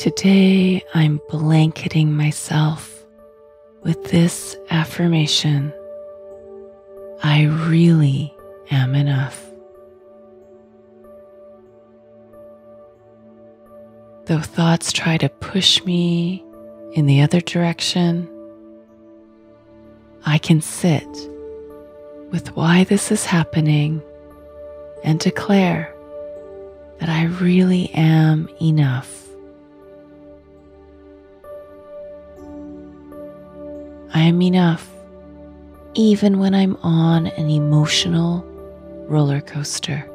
Today, I'm blanketing myself with this affirmation I really am enough. Though thoughts try to push me in the other direction, I can sit with why this is happening and declare that I really am enough. I am enough even when I'm on an emotional roller coaster.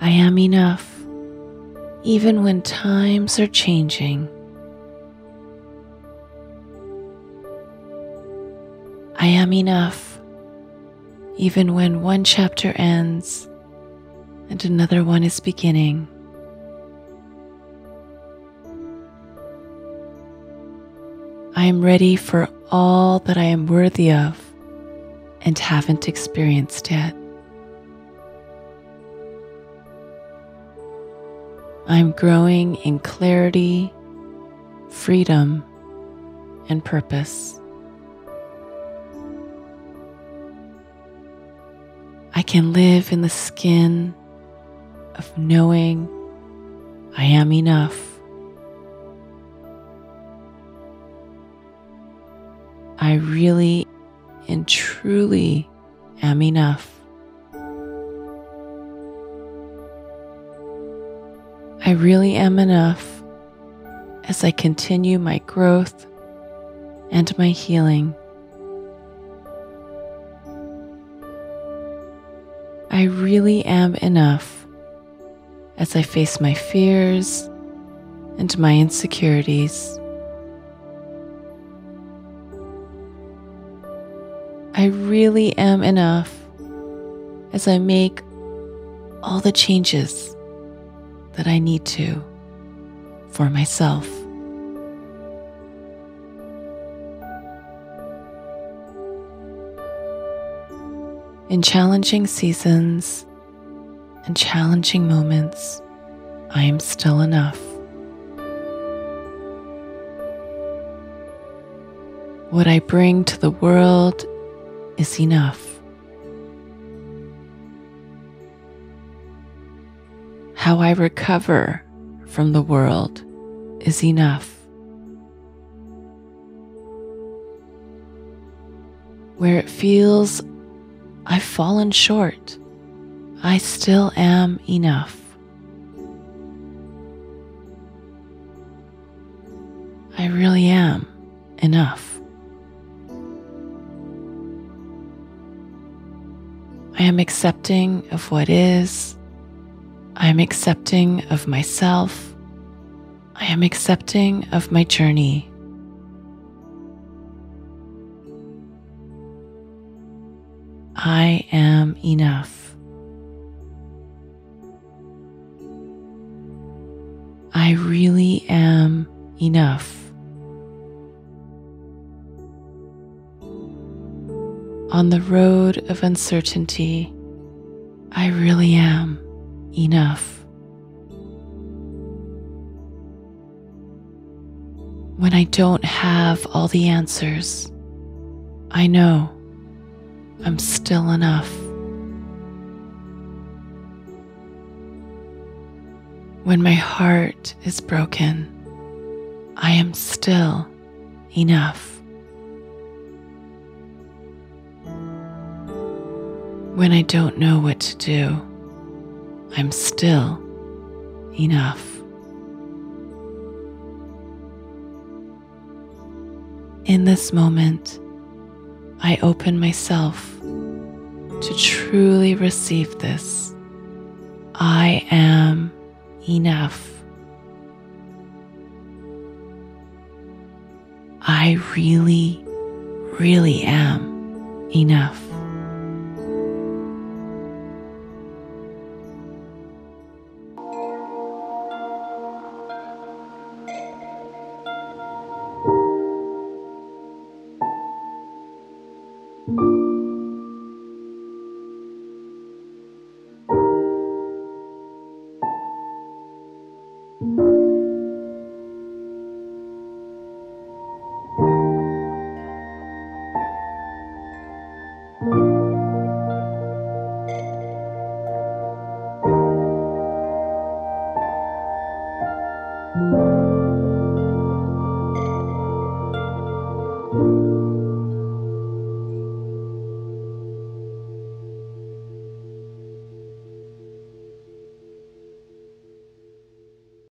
I am enough even when times are changing. I am enough even when one chapter ends and another one is beginning. I am ready for all that I am worthy of and haven't experienced yet. I'm growing in clarity, freedom, and purpose. I can live in the skin of knowing I am enough. I really and truly am enough. I really am enough as I continue my growth and my healing. I really am enough as I face my fears and my insecurities. I really am enough as I make all the changes that I need to for myself. In challenging seasons and challenging moments, I am still enough. What I bring to the world is enough. How I recover from the world is enough. Where it feels I've fallen short, I still am enough. I really am enough. Am accepting of what is I am accepting of myself. I am accepting of my journey. I am enough. I really am enough. On the road of uncertainty, I really am enough. When I don't have all the answers, I know I'm still enough. When my heart is broken, I am still enough. When I don't know what to do, I'm still enough. In this moment, I open myself to truly receive this. I am enough. I really, really am enough.